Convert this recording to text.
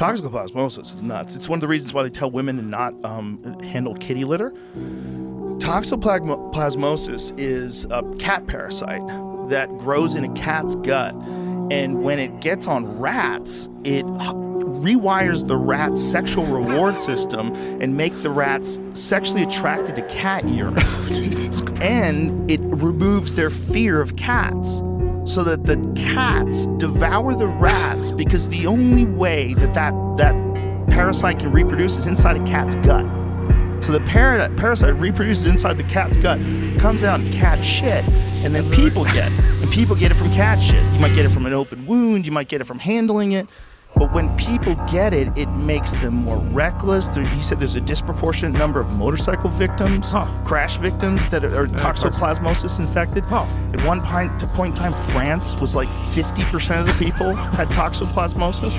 Toxoplasmosis is nuts. It's one of the reasons why they tell women to not um, handle kitty litter. Toxoplasmosis is a cat parasite that grows in a cat's gut. And when it gets on rats, it rewires the rat's sexual reward system and make the rats sexually attracted to cat urine. and it removes their fear of cats so that the cats devour the rats because the only way that that, that parasite can reproduce is inside a cat's gut. So the par- parasite reproduces inside the cat's gut, comes out in cat shit, and then people get it. And people get it from cat shit. You might get it from an open wound, you might get it from handling it. But when people get it, it makes them more reckless. There, he said there's a disproportionate number of motorcycle victims, Huh. crash victims that are, are toxoplasmosis infected. Huh. At one point, to point in time, France was like 50% of the people had toxoplasmosis.